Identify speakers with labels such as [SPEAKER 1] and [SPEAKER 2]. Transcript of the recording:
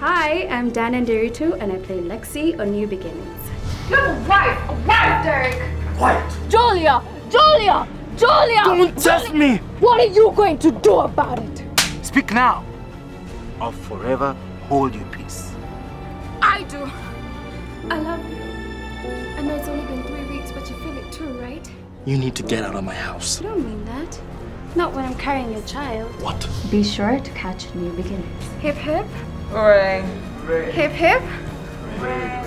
[SPEAKER 1] Hi, I'm Dan Nderitu and I play Lexi on New Beginnings.
[SPEAKER 2] You have a wife! A wife, Derek!
[SPEAKER 3] Quiet!
[SPEAKER 2] Julia! Julia! Julia!
[SPEAKER 3] Don't test me!
[SPEAKER 2] What are you going to do about it?
[SPEAKER 3] Speak now, or forever hold your peace.
[SPEAKER 2] I do.
[SPEAKER 1] I love you. I know it's only been three weeks, but you feel it too, right?
[SPEAKER 3] You need to get out of my house.
[SPEAKER 1] I don't mean that. Not when I'm carrying your child.
[SPEAKER 3] What?
[SPEAKER 1] Be sure to catch New Beginnings. Hip hip.
[SPEAKER 2] Hooray.
[SPEAKER 1] Hip hip.
[SPEAKER 2] Hooray.